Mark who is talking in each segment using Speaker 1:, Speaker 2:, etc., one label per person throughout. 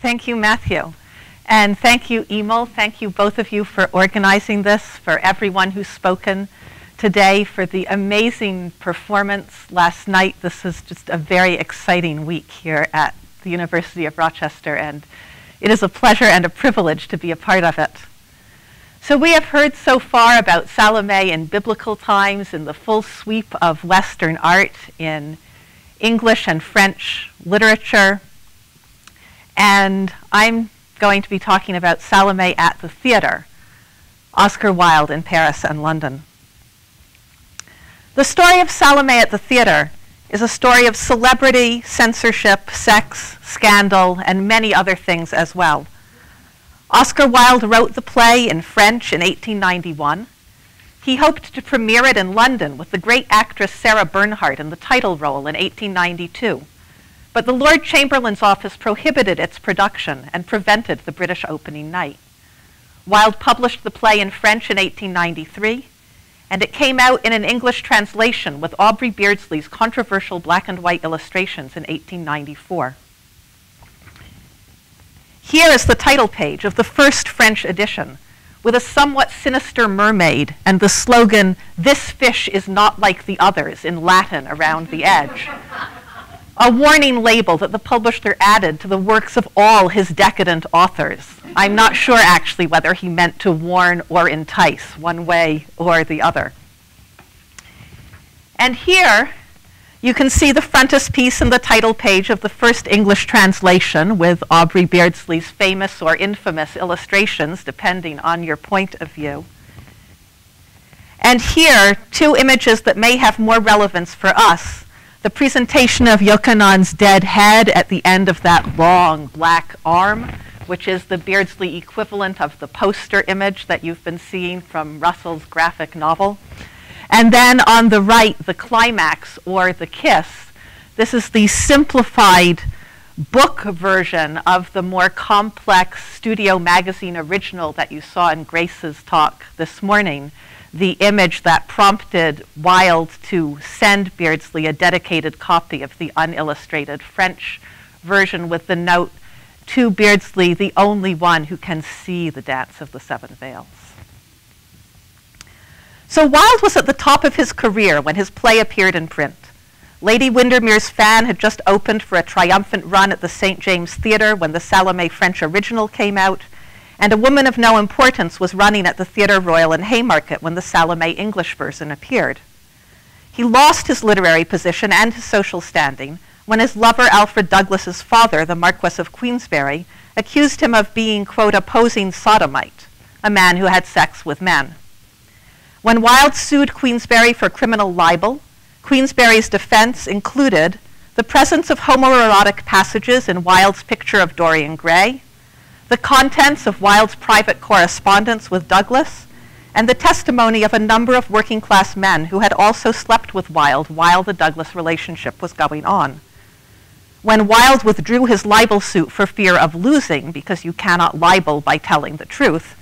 Speaker 1: Thank you, Matthew. And thank you, Emil. Thank you, both of you, for organizing this, for everyone who's spoken today, for the amazing performance last night. This was just a very exciting week here at the University of Rochester, and it is a pleasure and a privilege to be a part of it. So, we have heard so far about Salome in biblical times, in the full sweep of Western art, in English and French literature. And I'm going to be talking about Salome at the theater, Oscar Wilde in Paris and London. The story of Salome at the theater is a story of celebrity, censorship, sex, scandal, and many other things as well. Oscar Wilde wrote the play in French in 1891. He hoped to premiere it in London with the great actress Sarah Bernhardt in the title role in 1892. But the Lord Chamberlain's office prohibited its production and prevented the British opening night. Wilde published the play in French in 1893, and it came out in an English translation with Aubrey Beardsley's controversial black and white illustrations in 1894. Here is the title page of the first French edition, with a somewhat sinister mermaid and the slogan, This fish is not like the others, in Latin around the edge a warning label that the publisher added to the works of all his decadent authors. I'm not sure actually whether he meant to warn or entice, one way or the other. And here you can see the frontispiece and the title page of the first English translation with Aubrey Beardsley's famous or infamous illustrations, depending on your point of view. And here, two images that may have more relevance for us the presentation of Iokanaan's dead head at the end of that long black arm, which is the Beardsley equivalent of the poster image that you've been seeing from Russell's graphic novel. And then on the right, the climax or the kiss. This is the simplified book version of the more complex studio magazine original that you saw in Grace's talk this morning the image that prompted Wilde to send Beardsley a dedicated copy of the unillustrated French version with the note to Beardsley, the only one who can see the dance of the seven veils. So Wilde was at the top of his career when his play appeared in print. Lady Windermere's Fan had just opened for a triumphant run at the St. James Theatre when the Salome French original came out, and A Woman of No Importance was running at the Theatre Royal in Haymarket when the Salome English version appeared. He lost his literary position and his social standing when his lover Alfred Douglas's father, the Marquess of Queensberry, accused him of being, quote, a posing sodomite, a man who had sex with men. When Wilde sued Queensberry for criminal libel, Queensberry's defense included the presence of homoerotic passages in Wilde's picture of Dorian Gray, the contents of Wilde's private correspondence with Douglas, and the testimony of a number of working class men who had also slept with Wilde while the Douglas relationship was going on. When Wilde withdrew his libel suit for fear of losing, because you cannot libel by telling the truth,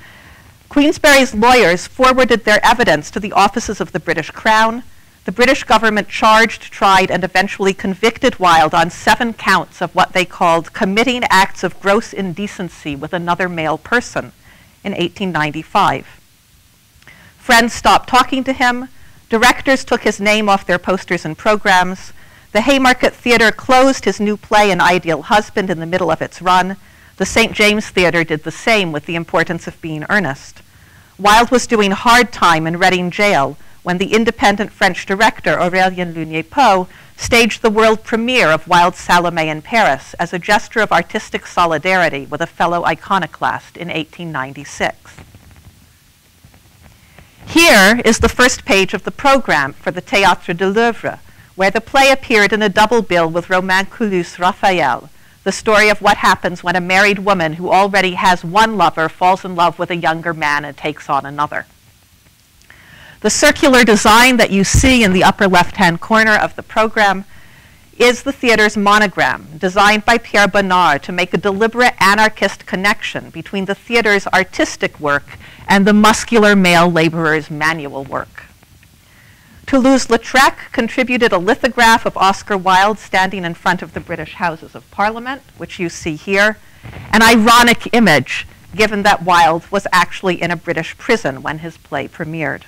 Speaker 1: Queensberry's lawyers forwarded their evidence to the offices of the British Crown, the British government charged, tried, and eventually convicted Wilde on seven counts of what they called committing acts of gross indecency with another male person in 1895. Friends stopped talking to him. Directors took his name off their posters and programs. The Haymarket Theatre closed his new play, An Ideal Husband, in the middle of its run. The St. James Theatre did the same with the importance of being earnest. Wilde was doing hard time in Reading Jail when the independent French director Aurélien Lugne-Poë staged the world premiere of Wilde's Salome in Paris as a gesture of artistic solidarity with a fellow iconoclast in 1896. Here is the first page of the program for the Théâtre de l'Œuvre, where the play appeared in a double bill with Romain Coolus Raphael, the story of what happens when a married woman who already has one lover falls in love with a younger man and takes on another. The circular design that you see in the upper left-hand corner of the program is the theater's monogram, designed by Pierre Bonnard to make a deliberate anarchist connection between the theater's artistic work and the muscular male laborer's manual work. Toulouse-Lautrec contributed a lithograph of Oscar Wilde standing in front of the British Houses of Parliament, which you see here, An ironic image, given that Wilde was actually in a British prison when his play premiered.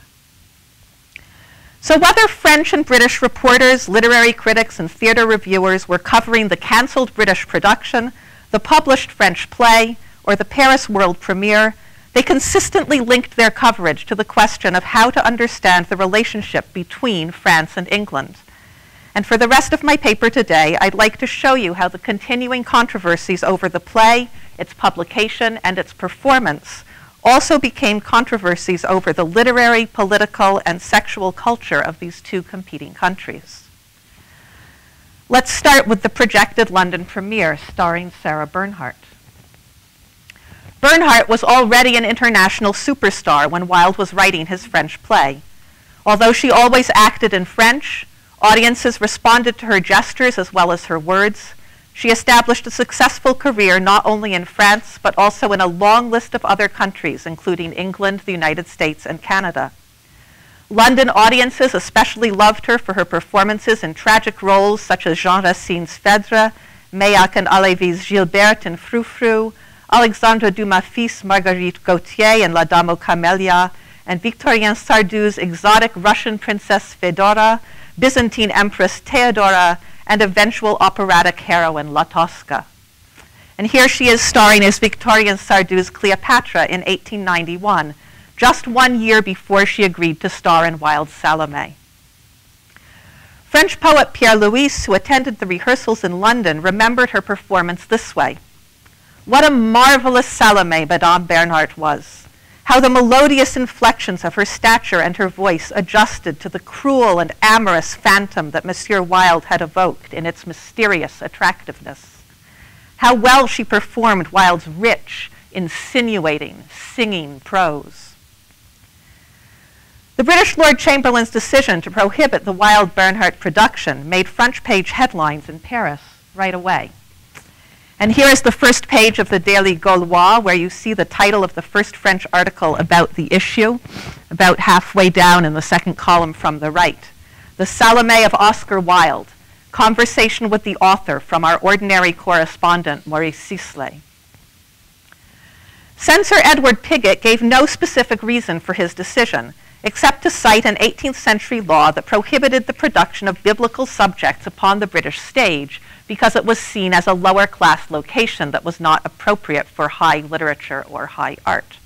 Speaker 1: So, whether French and British reporters, literary critics, and theater reviewers were covering the cancelled British production, the published French play, or the Paris world premiere, they consistently linked their coverage to the question of how to understand the relationship between France and England. And for the rest of my paper today, I'd like to show you how the continuing controversies over the play, its publication, and its performance also became controversies over the literary, political, and sexual culture of these two competing countries. Let's start with the projected London premiere starring Sarah Bernhardt. Bernhardt was already an international superstar when Wilde was writing his French play. Although she always acted in French, audiences responded to her gestures as well as her words, she established a successful career not only in France, but also in a long list of other countries, including England, the United States, and Canada. London audiences especially loved her for her performances in tragic roles such as Jean Racine's Phèdre, Meilhac and Halévy's Gilberte in Frou Frou, Alexandre Dumas' fils Marguerite Gautier in La Dame aux Camélias, and Victorien Sardou's exotic Russian princess Fedora, Byzantine Empress Theodora, and eventual operatic heroine La Tosca. And here she is starring as Victorien Sardou's Cleopatra in 1891, just one year before she agreed to star in Wilde's Salome. French poet Pierre Louÿs, who attended the rehearsals in London, remembered her performance this way. What a marvelous Salome Madame Bernhardt was how the melodious inflections of her stature and her voice adjusted to the cruel and amorous phantom that Monsieur Wilde had evoked in its mysterious attractiveness. How well she performed Wilde's rich, insinuating, singing prose. The British Lord Chamberlain's decision to prohibit the Wilde Bernhardt production made front page headlines in Paris right away. And here is the first page of the Daily Gaulois, where you see the title of the first French article about the issue, about halfway down in the second column from the right. The Salome of Oscar Wilde, conversation with the author from our ordinary correspondent, Maurice Sisley. Censor Edward Pigott gave no specific reason for his decision, except to cite an 18th century law that prohibited the production of biblical subjects upon the British stage because it was seen as a lower class location that was not appropriate for high literature or high art.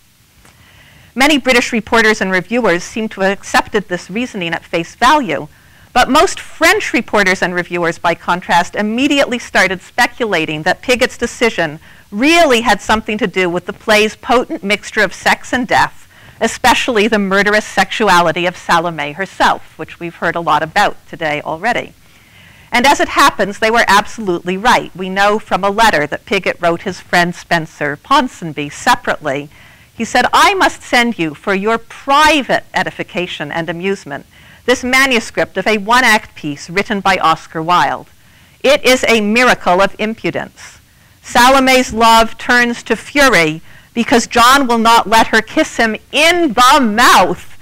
Speaker 1: Many British reporters and reviewers seem to have accepted this reasoning at face value, but most French reporters and reviewers, by contrast, immediately started speculating that Pigott's decision really had something to do with the play's potent mixture of sex and death, especially the murderous sexuality of Salome herself, which we've heard a lot about today already. And as it happens, they were absolutely right. We know from a letter that Pigott wrote his friend Spencer Ponsonby separately. He said, I must send you for your private edification and amusement this manuscript of a one act piece written by Oscar Wilde. It is a miracle of impudence. Salome's love turns to fury because John will not let her kiss him in the mouth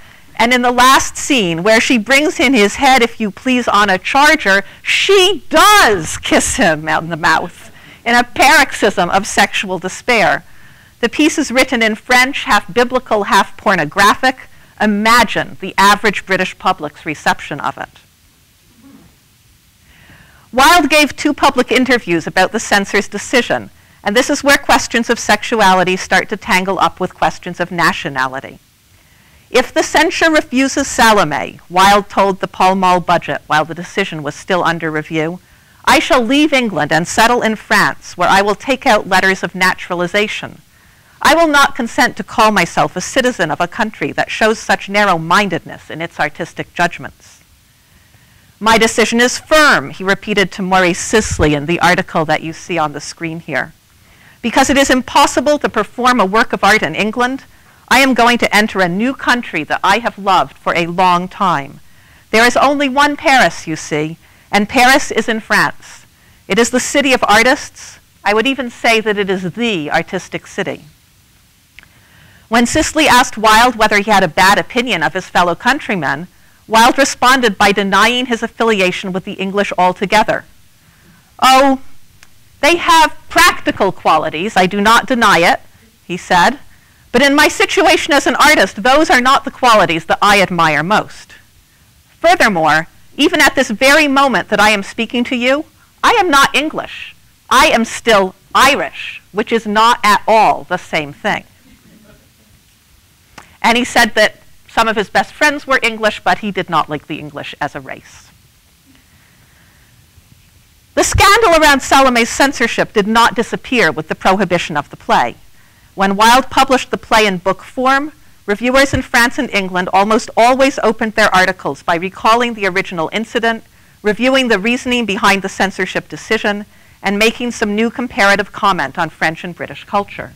Speaker 1: and in the last scene, where she brings in his head, if you please, on a charger, she does kiss him out in the mouth in a paroxysm of sexual despair. The piece is written in French, half biblical, half pornographic. Imagine the average British public's reception of it. Wilde gave two public interviews about the censor's decision, and this is where questions of sexuality start to tangle up with questions of nationality. If the censure refuses Salome, Wilde told the Pall Mall budget while the decision was still under review, I shall leave England and settle in France, where I will take out letters of naturalization. I will not consent to call myself a citizen of a country that shows such narrow mindedness in its artistic judgments. My decision is firm, he repeated to Maurice Sisley in the article that you see on the screen here. Because it is impossible to perform a work of art in England I am going to enter a new country that I have loved for a long time. There is only one Paris, you see, and Paris is in France. It is the city of artists. I would even say that it is the artistic city. When Sisley asked Wilde whether he had a bad opinion of his fellow countrymen, Wilde responded by denying his affiliation with the English altogether. Oh, They have practical qualities, I do not deny it, he said, but in my situation as an artist, those are not the qualities that I admire most. Furthermore, even at this very moment that I am speaking to you, I am not English. I am still Irish, which is not at all the same thing. And he said that some of his best friends were English, but he did not like the English as a race. The scandal around Salome's censorship did not disappear with the prohibition of the play. When Wilde published the play in book form, reviewers in France and England almost always opened their articles by recalling the original incident, reviewing the reasoning behind the censorship decision, and making some new comparative comment on French and British culture.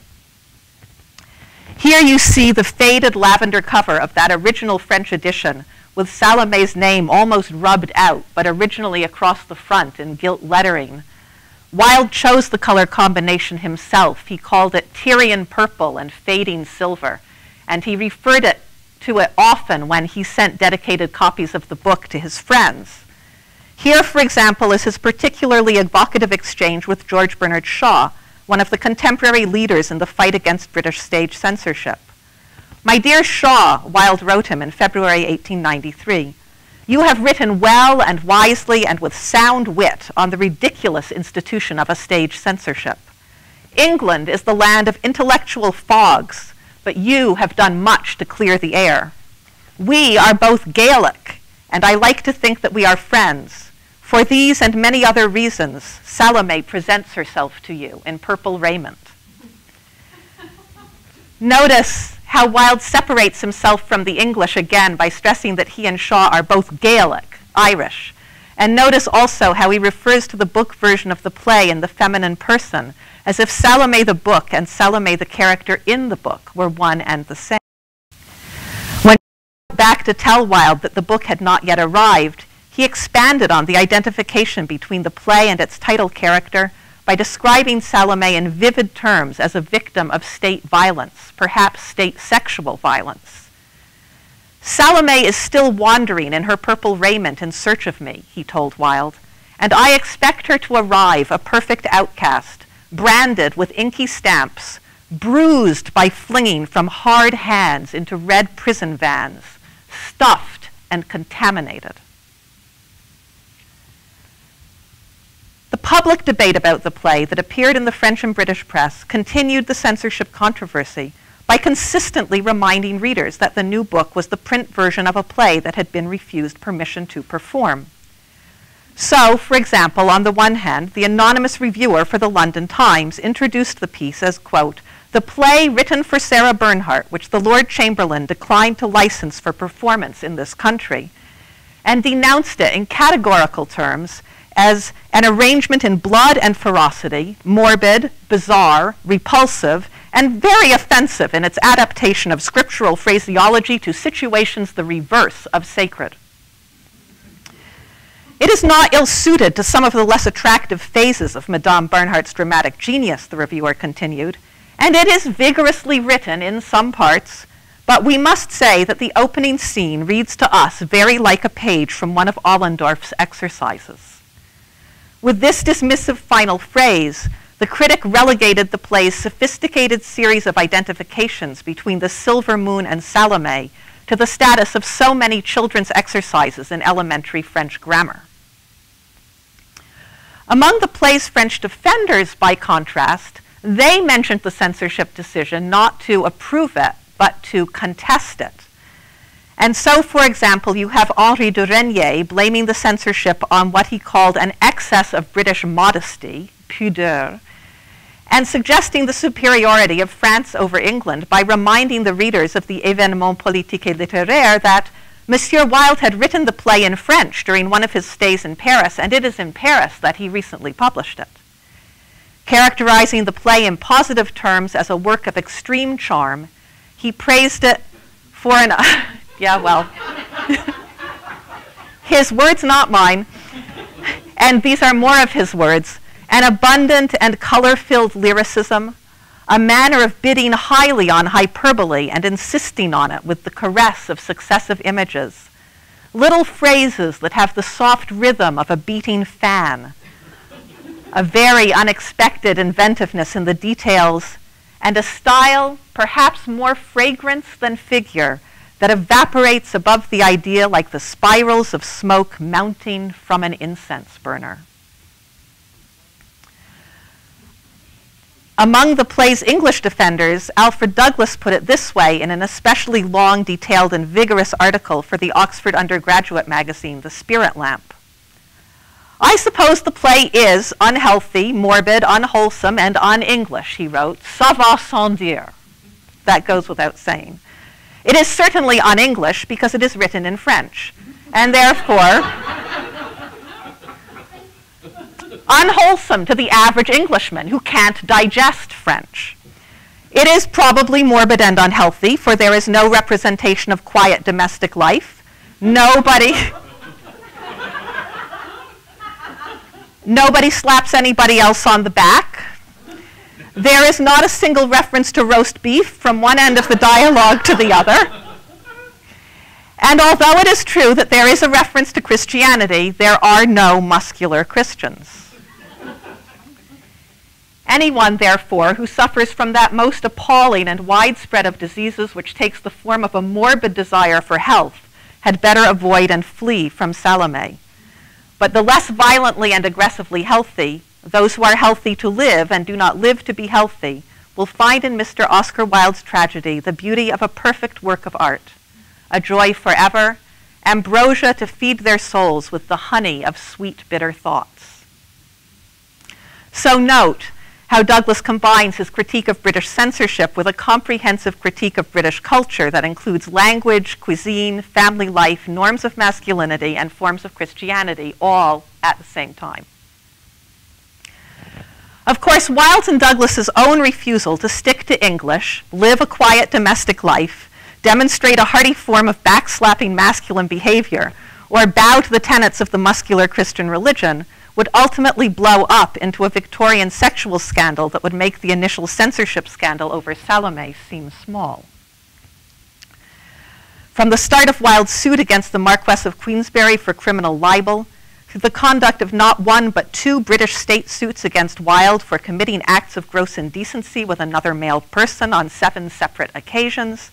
Speaker 1: Here you see the faded lavender cover of that original French edition with Salome's name almost rubbed out, but originally across the front in gilt lettering. Wilde chose the color combination himself. He called it Tyrian purple and fading silver, and he referred it to it often when he sent dedicated copies of the book to his friends. Here, for example, is his particularly evocative exchange with George Bernard Shaw, one of the contemporary leaders in the fight against British stage censorship. My dear Shaw, Wilde wrote him in February 1893, you have written well and wisely and with sound wit on the ridiculous institution of a stage censorship. England is the land of intellectual fogs, but you have done much to clear the air. We are both Gaelic, and I like to think that we are friends. For these and many other reasons, Salome presents herself to you in purple raiment. Notice how Wilde separates himself from the English again by stressing that he and Shaw are both Gaelic, Irish. And notice also how he refers to the book version of the play in the feminine person, as if Salome the book and Salome the character in the book were one and the same. When back to tell Wilde that the book had not yet arrived, he expanded on the identification between the play and its title character by describing Salome in vivid terms as a victim of state violence, perhaps state sexual violence. Salome is still wandering in her purple raiment in search of me, he told Wilde, and I expect her to arrive a perfect outcast, branded with inky stamps, bruised by flinging from hard hands into red prison vans, stuffed and contaminated. Public debate about the play that appeared in the French and British press continued the censorship controversy by consistently reminding readers that the new book was the print version of a play that had been refused permission to perform. So, for example, on the one hand, the anonymous reviewer for the London Times introduced the piece as, quote, the play written for Sarah Bernhardt, which the Lord Chamberlain declined to license for performance in this country, and denounced it in categorical terms as an arrangement in blood and ferocity, morbid, bizarre, repulsive, and very offensive in its adaptation of scriptural phraseology to situations the reverse of sacred. It is not ill suited to some of the less attractive phases of Madame Bernhardt's dramatic genius, the reviewer continued, and it is vigorously written in some parts, but we must say that the opening scene reads to us very like a page from one of Ollendorff's exercises. With this dismissive final phrase, the critic relegated the play's sophisticated series of identifications between the silver moon and Salome to the status of so many children's exercises in elementary French grammar. Among the play's French defenders, by contrast, they mentioned the censorship decision not to approve it, but to contest it. And so, for example, you have Henri de Regnier blaming the censorship on what he called an excess of British modesty, pudeur, and suggesting the superiority of France over England by reminding the readers of the Événement politique et littéraire that Monsieur Wilde had written the play in French during one of his stays in Paris, and it is in Paris that he recently published it. Characterizing the play in positive terms as a work of extreme charm, he praised it for an Yeah, well. his words, not mine. And these are more of his words an abundant and color filled lyricism, a manner of bidding highly on hyperbole and insisting on it with the caress of successive images, little phrases that have the soft rhythm of a beating fan, a very unexpected inventiveness in the details, and a style perhaps more fragrance than figure that evaporates above the idea like the spirals of smoke mounting from an incense burner. Among the play's English defenders, Alfred Douglas put it this way in an especially long, detailed, and vigorous article for the Oxford undergraduate magazine, The Spirit Lamp. I suppose the play is unhealthy, morbid, unwholesome, and un-English, he wrote. Ça va sans dire. That goes without saying. It is certainly un-English because it is written in French, and therefore unwholesome to the average Englishman who can't digest French. It is probably morbid and unhealthy, for there is no representation of quiet domestic life. Nobody. Nobody slaps anybody else on the back. There is not a single reference to roast beef from one end of the dialogue to the other. And although it is true that there is a reference to Christianity, there are no muscular Christians. Anyone, therefore, who suffers from that most appalling and widespread of diseases which takes the form of a morbid desire for health had better avoid and flee from Salome. But the less violently and aggressively healthy, those who are healthy to live and do not live to be healthy, will find in Mr. Oscar Wilde's tragedy the beauty of a perfect work of art, a joy forever, ambrosia to feed their souls with the honey of sweet, bitter thoughts. So note how Douglas combines his critique of British censorship with a comprehensive critique of British culture that includes language, cuisine, family life, norms of masculinity, and forms of Christianity, all at the same time. Of course, and Douglas's own refusal to stick to English, live a quiet domestic life, demonstrate a hearty form of backslapping masculine behavior, or bow to the tenets of the muscular Christian religion would ultimately blow up into a Victorian sexual scandal that would make the initial censorship scandal over Salome seem small. From the start of Wilde's suit against the Marquess of Queensberry for criminal libel, the conduct of not one but two British state suits against Wilde for committing acts of gross indecency with another male person on seven separate occasions,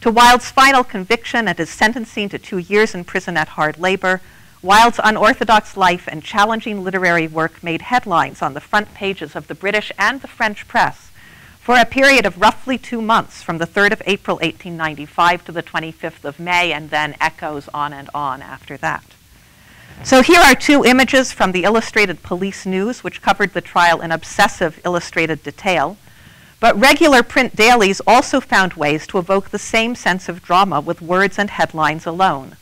Speaker 1: to Wilde's final conviction and his sentencing to two years in prison at hard labor, Wilde's unorthodox life and challenging literary work made headlines on the front pages of the British and the French press for a period of roughly two months from the 3rd of April 1895 to the 25th of May, and then echoes on and on after that. So here are two images from the Illustrated Police News, which covered the trial in obsessive illustrated detail. But regular print dailies also found ways to evoke the same sense of drama with words and headlines alone.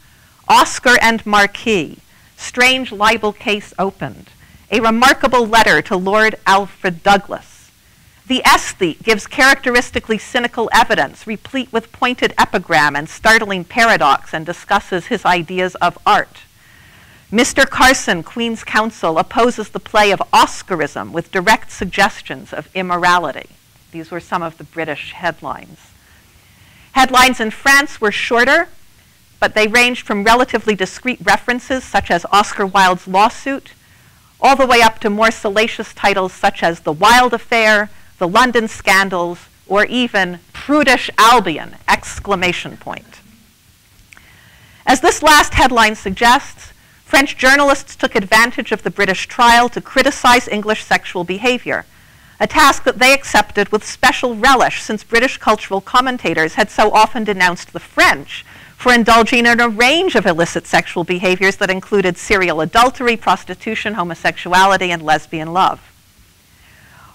Speaker 1: Oscar and Marquis, strange libel case opened, a remarkable letter to Lord Alfred Douglas. The aesthete gives characteristically cynical evidence, replete with pointed epigram and startling paradox, and discusses his ideas of art. Mr. Carson, Queen's Counsel, opposes the play of Oscarism with direct suggestions of immorality. These were some of the British headlines. Headlines in France were shorter, but they ranged from relatively discreet references, such as Oscar Wilde's lawsuit, all the way up to more salacious titles such as The Wilde Affair, The London Scandals, or even Prudish Albion, exclamation point. As this last headline suggests, French journalists took advantage of the British trial to criticize English sexual behavior, a task that they accepted with special relish since British cultural commentators had so often denounced the French for indulging in a range of illicit sexual behaviors that included serial adultery, prostitution, homosexuality, and lesbian love.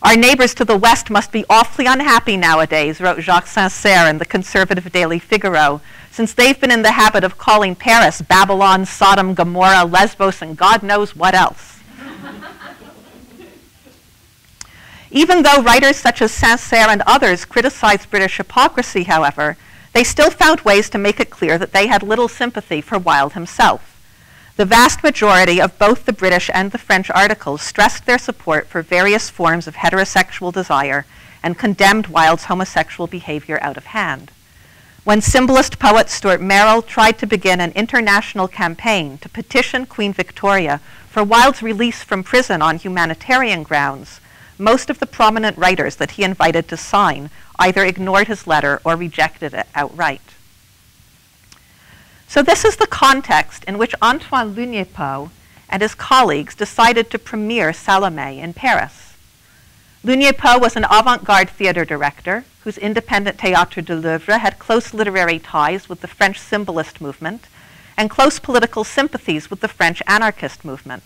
Speaker 1: Our neighbors to the west must be awfully unhappy nowadays, wrote Jacques Sincère in the conservative Daily Figaro, since they've been in the habit of calling Paris Babylon, Sodom, Gomorrah, Lesbos, and God knows what else. Even though writers such as Sincère and others criticized British hypocrisy, however, they still found ways to make it clear that they had little sympathy for Wilde himself. The vast majority of both the British and the French articles stressed their support for various forms of heterosexual desire and condemned Wilde's homosexual behavior out of hand. When symbolist poet Stuart Merrill tried to begin an international campaign to petition Queen Victoria for Wilde's release from prison on humanitarian grounds, most of the prominent writers that he invited to sign either ignored his letter or rejected it outright. So this is the context in which Antoine Lugné-Poe and his colleagues decided to premiere Salome in Paris. Lugné-Poe was an avant-garde theater director whose independent Théâtre de l'Œuvre had close literary ties with the French symbolist movement and close political sympathies with the French anarchist movement.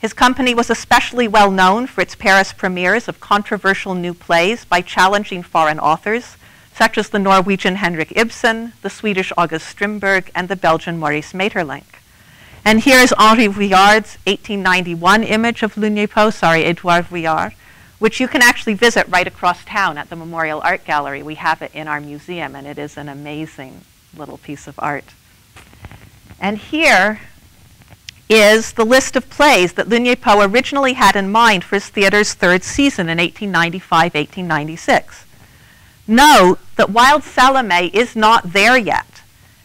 Speaker 1: His company was especially well known for its Paris premieres of controversial new plays by challenging foreign authors, such as the Norwegian Henrik Ibsen, the Swedish August Strindberg, and the Belgian Maurice Maeterlinck. And here is Henri Vuillard's 1891 image of Lugné-Poe, sorry, Edouard Vuillard, which you can actually visit right across town at the Memorial Art Gallery. We have it in our museum, and it is an amazing little piece of art. And here is the list of plays that Lugné-Poe originally had in mind for his theater's third season in 1895-1896. Note that Wilde's Salome is not there yet.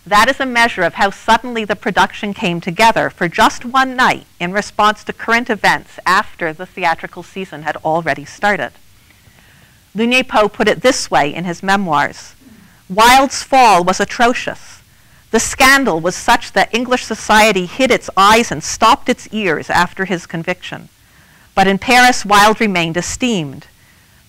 Speaker 1: That is a measure of how suddenly the production came together for just one night in response to current events after the theatrical season had already started. Lugné-Poe put it this way in his memoirs Wilde's fall was atrocious. The scandal was such that English society hid its eyes and stopped its ears after his conviction. But in Paris, Wilde remained esteemed.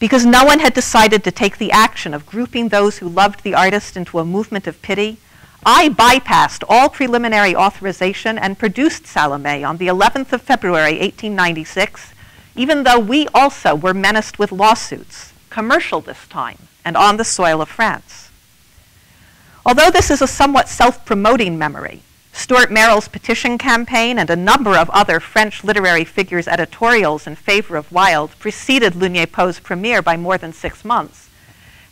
Speaker 1: Because no one had decided to take the action of grouping those who loved the artist into a movement of pity, I bypassed all preliminary authorization and produced Salome on the 11th of February, 1896, even though we also were menaced with lawsuits, commercial this time, and on the soil of France. Although this is a somewhat self-promoting memory, Stuart Merrill's petition campaign and a number of other French literary figures' editorials in favor of Wilde preceded Lugné-Poe's premiere by more than six months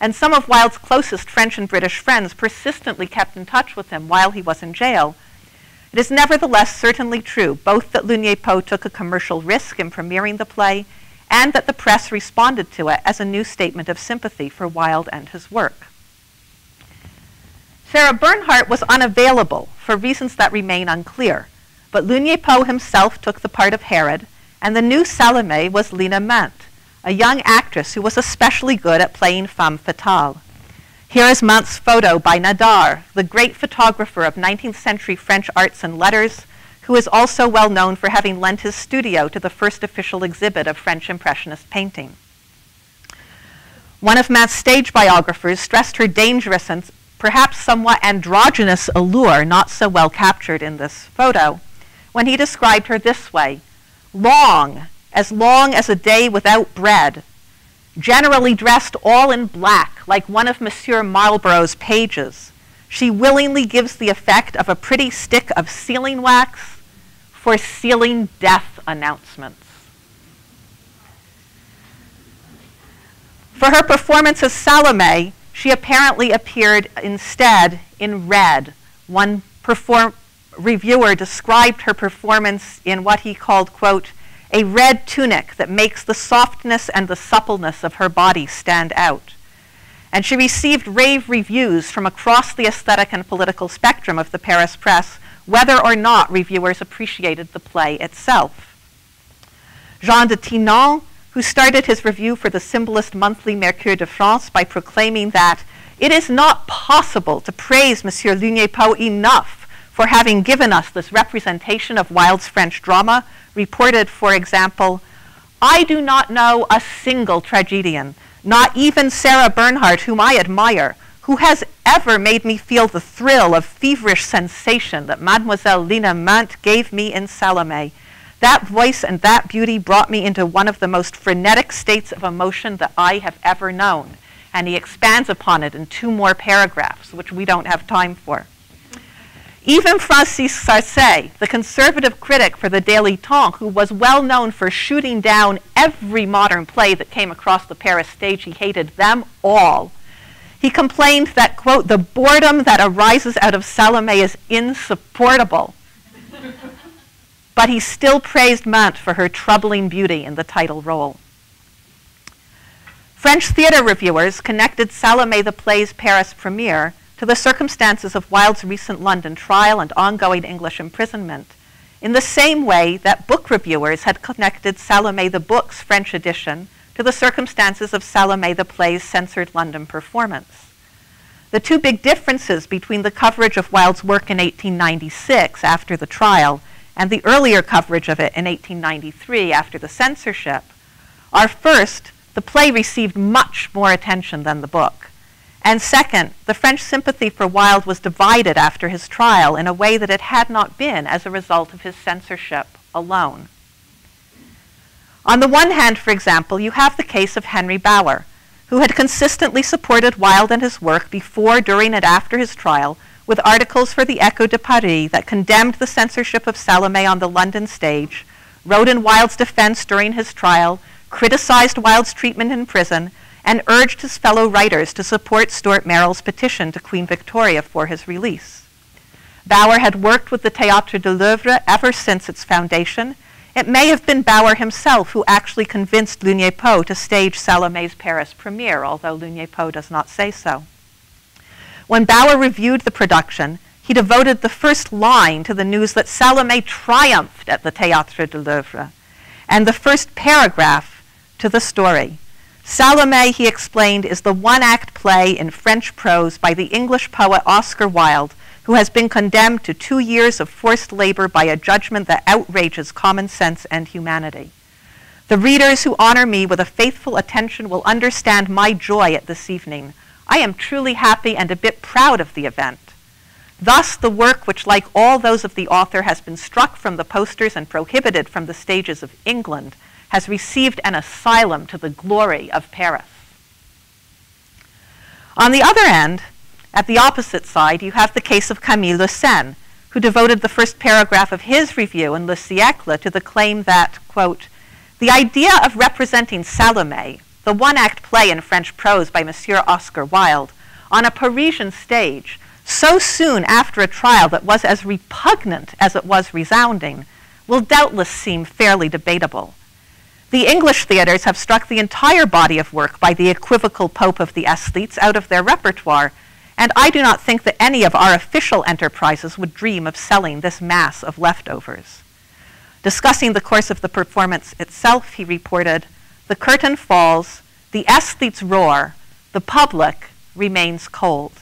Speaker 1: and some of Wilde's closest French and British friends persistently kept in touch with him while he was in jail. It is nevertheless certainly true both that Lugné-Poe took a commercial risk in premiering the play and that the press responded to it as a new statement of sympathy for Wilde and his work. Sarah Bernhardt was unavailable for reasons that remain unclear, but Lugné-Poe himself took the part of Herod, and the new Salome was Lina Munte, a young actress who was especially good at playing femme fatale. Here is Munte's photo by Nadar, the great photographer of 19th century French arts and letters, who is also well known for having lent his studio to the first official exhibit of French Impressionist painting. One of Munte's stage biographers stressed her dangerous and perhaps somewhat androgynous allure, not so well captured in this photo, when he described her this way long, as long as a day without bread, generally dressed all in black, like one of Monsieur Marlborough's pages. She willingly gives the effect of a pretty stick of sealing wax for sealing death announcements. For her performance as Salome, she apparently appeared instead in red. One reviewer described her performance in what he called, quote, a red tunic that makes the softness and the suppleness of her body stand out. And she received rave reviews from across the aesthetic and political spectrum of the Paris press, whether or not reviewers appreciated the play itself. Jean de Tinan, who started his review for the symbolist monthly Mercure de France by proclaiming that it is not possible to praise Monsieur Lugné-Poe enough for having given us this representation of Wilde's French drama, reported, for example, I do not know a single tragedian, not even Sarah Bernhardt, whom I admire, who has ever made me feel the thrill of feverish sensation that Mademoiselle Lina Munte gave me in Salome. That voice and that beauty brought me into one of the most frenetic states of emotion that I have ever known. And he expands upon it in two more paragraphs, which we don't have time for. Even Francis Sarcey, the conservative critic for the Daily Temps, who was well known for shooting down every modern play that came across the Paris stage, he hated them all. He complained that, quote, the boredom that arises out of Salome is insupportable. but he still praised Munte for her troubling beauty in the title role. French theater reviewers connected Salome the play's Paris premiere to the circumstances of Wilde's recent London trial and ongoing English imprisonment, in the same way that book reviewers had connected Salome the book's French edition to the circumstances of Salome the play's censored London performance. The two big differences between the coverage of Wilde's work in 1896 after the trial and the earlier coverage of it in 1893 after the censorship are first, the play received much more attention than the book. And second, the French sympathy for Wilde was divided after his trial in a way that it had not been as a result of his censorship alone. On the one hand, for example, you have the case of Henry Bauer, who had consistently supported Wilde and his work before, during, and after his trial with articles for the Echo de Paris that condemned the censorship of Salome on the London stage, wrote in Wilde's defense during his trial, criticized Wilde's treatment in prison, and urged his fellow writers to support Stuart Merrill's petition to Queen Victoria for his release. Bauer had worked with the Théâtre de l'Œuvre ever since its foundation. It may have been Bauer himself who actually convinced Lugné-Poe to stage Salome's Paris premiere, although Lugné-Poe does not say so. When Bauer reviewed the production, he devoted the first line to the news that Salome triumphed at the Théâtre de l'Œuvre, and the first paragraph to the story. Salome, he explained, is the one act play in French prose by the English poet Oscar Wilde, who has been condemned to two years of forced labor by a judgment that outrages common sense and humanity. The readers who honor me with a faithful attention will understand my joy at this evening. I am truly happy and a bit proud of the event. Thus, the work, which, like all those of the author, has been struck from the posters and prohibited from the stages of England, has received an asylum to the glory of Paris. On the other end, at the opposite side, you have the case of Camille Le who devoted the first paragraph of his review in Le Siècle to the claim that, quote, the idea of representing Salome, the one act play in French prose by Monsieur Oscar Wilde, on a Parisian stage so soon after a trial that was as repugnant as it was resounding, will doubtless seem fairly debatable. The English theaters have struck the entire body of work by the equivocal Pope of the aesthetes out of their repertoire, and I do not think that any of our official enterprises would dream of selling this mass of leftovers. Discussing the course of the performance itself, he reported, the curtain falls, the aesthetes roar, the public remains cold.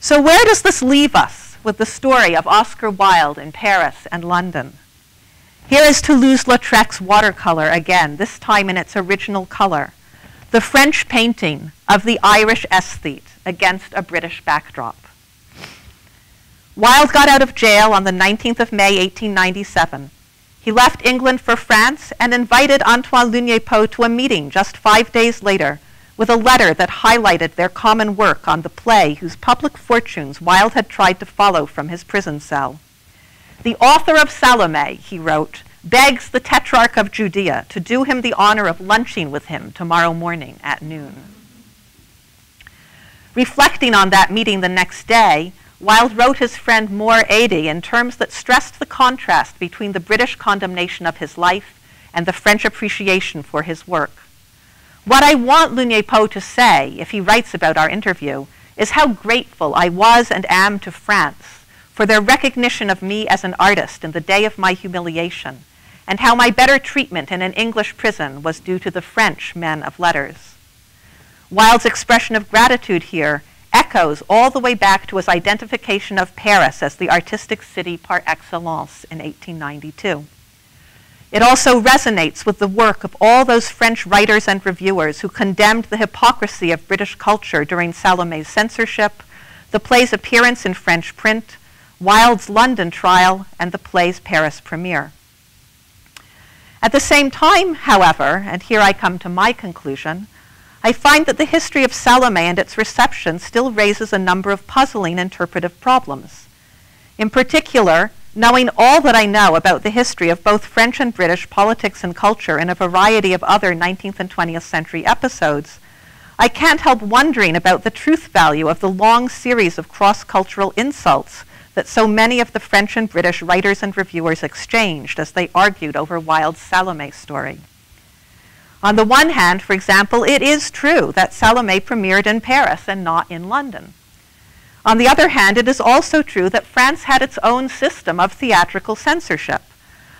Speaker 1: So where does this leave us with the story of Oscar Wilde in Paris and London? Here is Toulouse-Lautrec's watercolor again, this time in its original color. The French painting of the Irish aesthete against a British backdrop. Wilde got out of jail on the 19th of May, 1897. He left England for France and invited Antoine Lugné-Poe to a meeting just five days later with a letter that highlighted their common work on the play whose public fortunes Wilde had tried to follow from his prison cell. The author of Salome, he wrote, begs the Tetrarch of Judea to do him the honor of lunching with him tomorrow morning at noon. Reflecting on that meeting the next day, Wilde wrote his friend More Adey in terms that stressed the contrast between the British condemnation of his life and the French appreciation for his work. What I want Lugné-Poe to say, if he writes about our interview, is how grateful I was and am to France for their recognition of me as an artist in the day of my humiliation, and how my better treatment in an English prison was due to the French men of letters. Wilde's expression of gratitude here echoes all the way back to his identification of Paris as the artistic city par excellence in 1892. It also resonates with the work of all those French writers and reviewers who condemned the hypocrisy of British culture during Salome's censorship, the play's appearance in French print, Wilde's London trial, and the play's Paris premiere. At the same time, however, and here I come to my conclusion, I find that the history of Salome and its reception still raises a number of puzzling interpretive problems. In particular, knowing all that I know about the history of both French and British politics and culture in a variety of other 19th and 20th century episodes, I can't help wondering about the truth value of the long series of cross-cultural insults that so many of the French and British writers and reviewers exchanged as they argued over Wilde's Salome story. On the one hand, for example, it is true that Salome premiered in Paris and not in London. On the other hand, it is also true that France had its own system of theatrical censorship,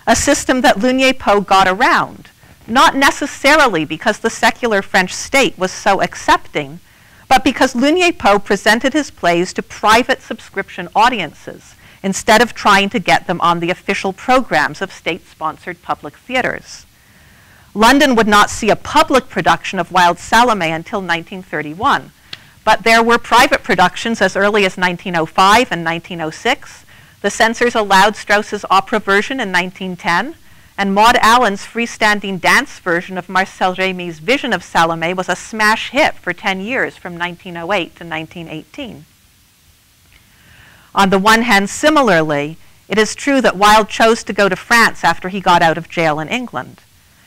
Speaker 1: a system that Lugné-Poe got around, not necessarily because the secular French state was so accepting, but because Lugné-Poe presented his plays to private subscription audiences instead of trying to get them on the official programs of state-sponsored public theaters. London would not see a public production of Wilde Salome until 1931, but there were private productions as early as 1905 and 1906. The censors allowed Strauss's opera version in 1910, and Maud Allan's freestanding dance version of Marcel Rémy's Vision of Salome was a smash hit for 10 years from 1908 to 1918. On the one hand, similarly, it is true that Wilde chose to go to France after he got out of jail in England.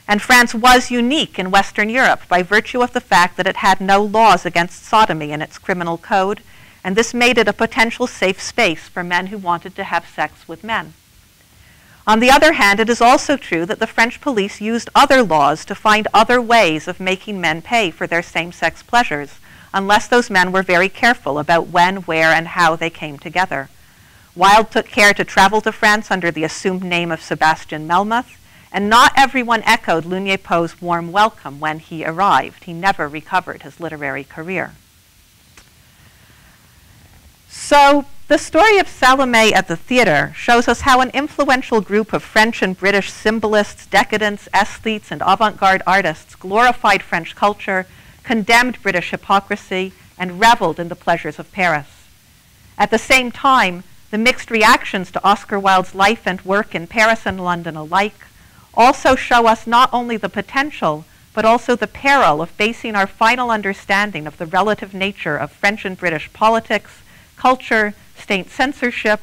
Speaker 1: And France was unique in Western Europe by virtue of the fact that it had no laws against sodomy in its criminal code, and this made it a potential safe space for men who wanted to have sex with men. On the other hand, it is also true that the French police used other laws to find other ways of making men pay for their same sex pleasures, unless those men were very careful about when, where, and how they came together. Wilde took care to travel to France under the assumed name of Sebastian Melmoth, and not everyone echoed Lugné-Poe's warm welcome when he arrived. He never recovered his literary career. So, the story of Salome at the theater shows us how an influential group of French and British symbolists, decadents, aesthetes, and avant garde artists glorified French culture, condemned British hypocrisy, and reveled in the pleasures of Paris. At the same time, the mixed reactions to Oscar Wilde's life and work in Paris and London alike also show us not only the potential, but also the peril of basing our final understanding of the relative nature of French and British politics, culture, state censorship,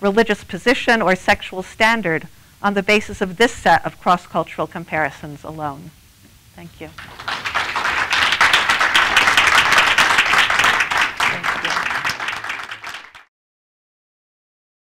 Speaker 1: religious position, or sexual standard on the basis of this set of cross cultural comparisons alone. Thank you.